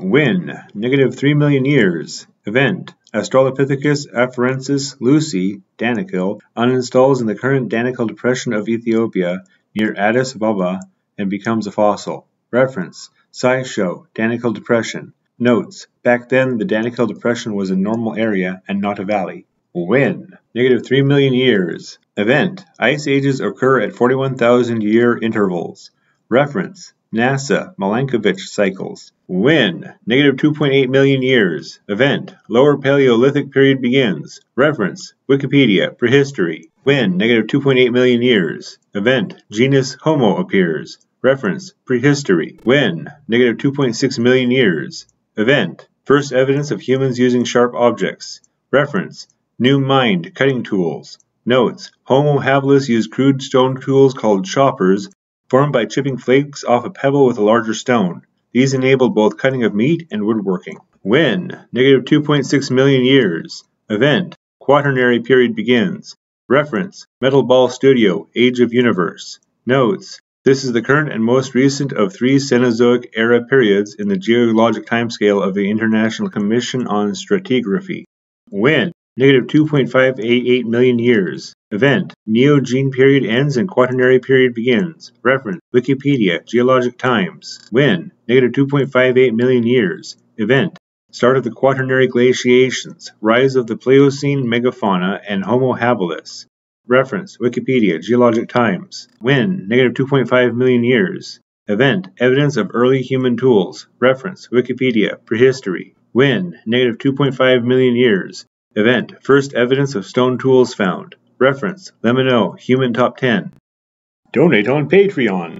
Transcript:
When? Negative 3 million years. Event. Australopithecus afarensis lucy Danakil uninstalls in the current Danakil Depression of Ethiopia near Addis Ababa and becomes a fossil. Reference. SciShow, Danakil Depression. Notes. Back then, the Danakil Depression was a normal area and not a valley. When? Negative 3 million years. Event. Ice ages occur at 41,000 year intervals. Reference. NASA Milankovitch cycles. When? Negative 2.8 million years. Event. Lower Paleolithic period begins. Reference. Wikipedia. Prehistory. When? Negative 2.8 million years. Event. Genus Homo appears. Reference. Prehistory. When? Negative 2.6 million years. Event. First evidence of humans using sharp objects. Reference. New Mind cutting tools. Notes. Homo habilis used crude stone tools called choppers formed by chipping flakes off a pebble with a larger stone. These enabled both cutting of meat and woodworking. When? Negative 2.6 million years. Event. Quaternary period begins. Reference. Metal Ball Studio, Age of Universe. Notes. This is the current and most recent of three Cenozoic era periods in the geologic timescale of the International Commission on Stratigraphy. When? Negative 2.588 million years. Event: Neogene period ends and Quaternary period begins. Reference: Wikipedia, Geologic Times. When: Negative 2.58 million years. Event: Start of the Quaternary glaciations. Rise of the Pliocene megafauna and Homo habilis. Reference: Wikipedia, Geologic Times. When: Negative 2.5 million years. Event: Evidence of early human tools. Reference: Wikipedia, Prehistory. When: Negative 2.5 million years. Event: First evidence of stone tools found. Reference: LEMMiNO. Human Top 10. Donate on Patreon.